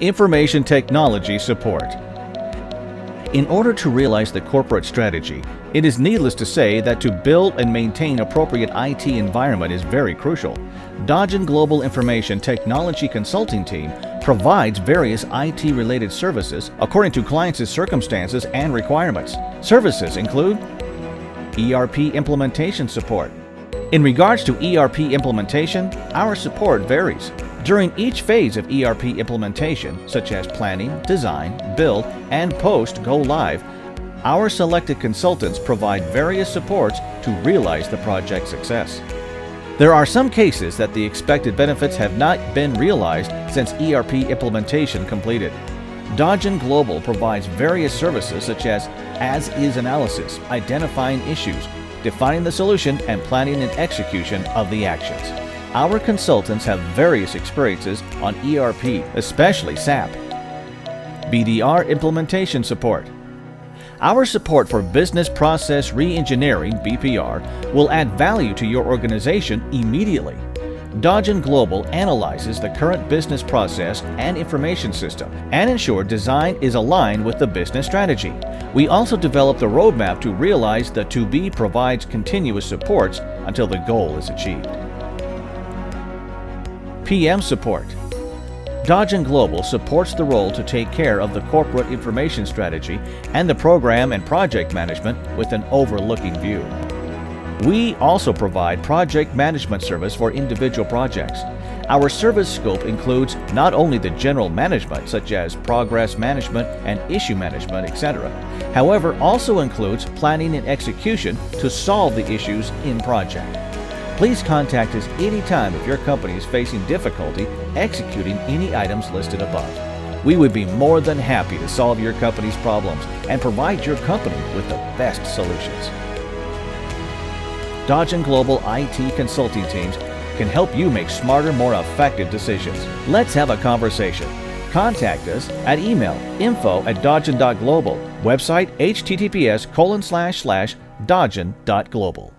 Information Technology Support In order to realize the corporate strategy, it is needless to say that to build and maintain appropriate IT environment is very crucial. Dawgen Global Information Technology Consulting Team provides various IT-related services according to clients' circumstances and requirements. Services include ERP implementation support. In regards to ERP implementation, our support varies. During each phase of ERP implementation, such as planning, design, build, and post-go live, our selected consultants provide various supports to realize the project success. There are some cases that the expected benefits have not been realized since ERP implementation completed. Dawgen Global provides various services such as as-is analysis, identifying issues, defining the solution, and planning and execution of the actions. Our consultants have various experiences on ERP, especially SAP. BPR implementation support. Our support for Business Process Reengineering (BPR) will add value to your organization immediately. Dawgen Global analyzes the current business process and information system and ensure design is aligned with the business strategy. We also develop the roadmap to realize the to-be provides continuous supports until the goal is achieved. PM Support Dawgen Global supports the role to take care of the corporate information strategy and the program and project management with an overlooking view. We also provide project management service for individual projects. Our service scope includes not only the general management such as progress management and issue management, etc. However, also includes planning and execution to solve the issues in project. Please contact us anytime if your company is facing difficulty executing any items listed above. We would be more than happy to solve your company's problems and provide your company with the best solutions. Dawgen Global IT consulting teams can help you make smarter, more effective decisions. Let's have a conversation. Contact us at email info at dawgen.global, website https colon slash slash dawgen.global.